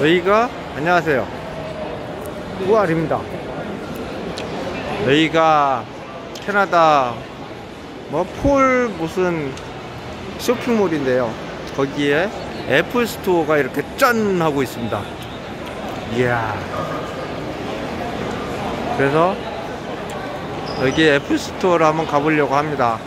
여기가 안녕하세요. 우알입니다. 여기가 캐나다 뭐 폴 무슨 쇼핑몰인데요. 거기에 애플 스토어가 이렇게 짠 하고 있습니다. 이야. 그래서 여기 애플 스토어를 한번 가보려고 합니다.